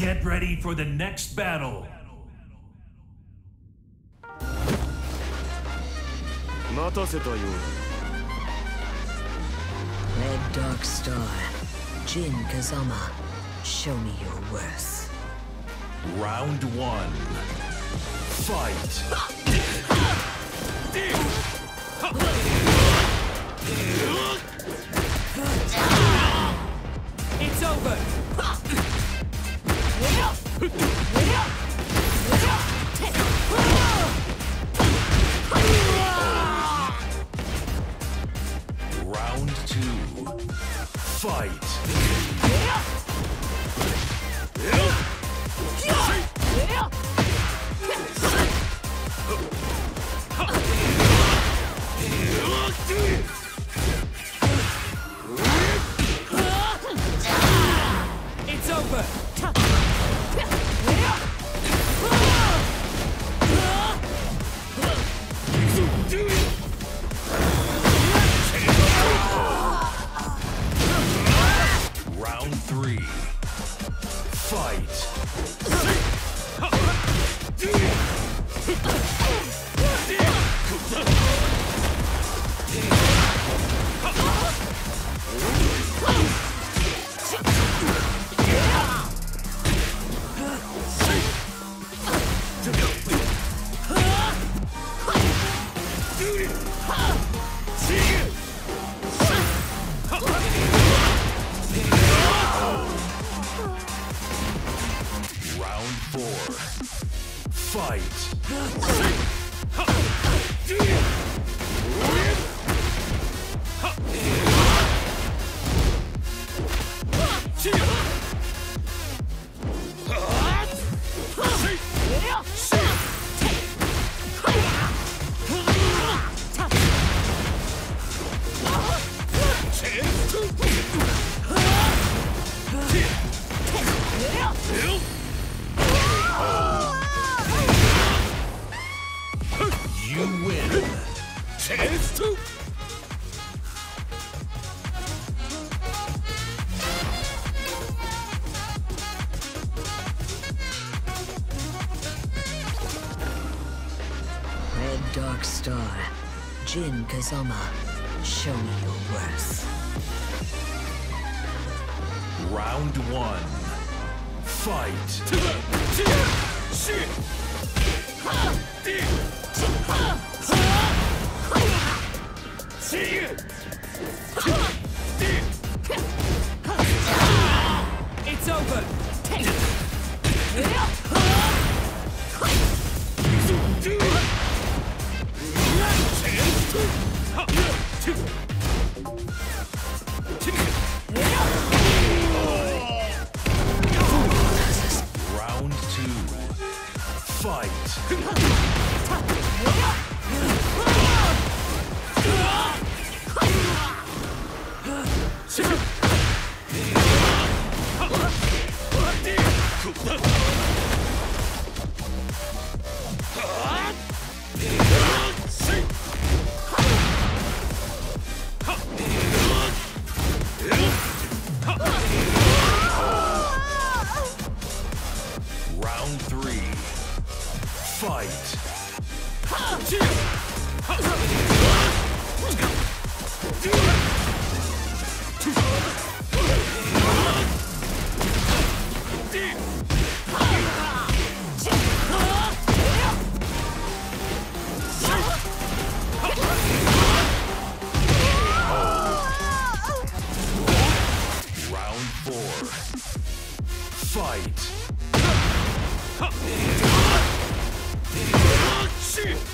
Get ready for the next battle. Red Dark Star, Jin Kazama, show me your worth. Round one. Fight! Fight. Three. Fight. Fight. Dark Star, Jin Kazama, show me your worth. Round one. Fight. It's over! Round Round three. Fight. 死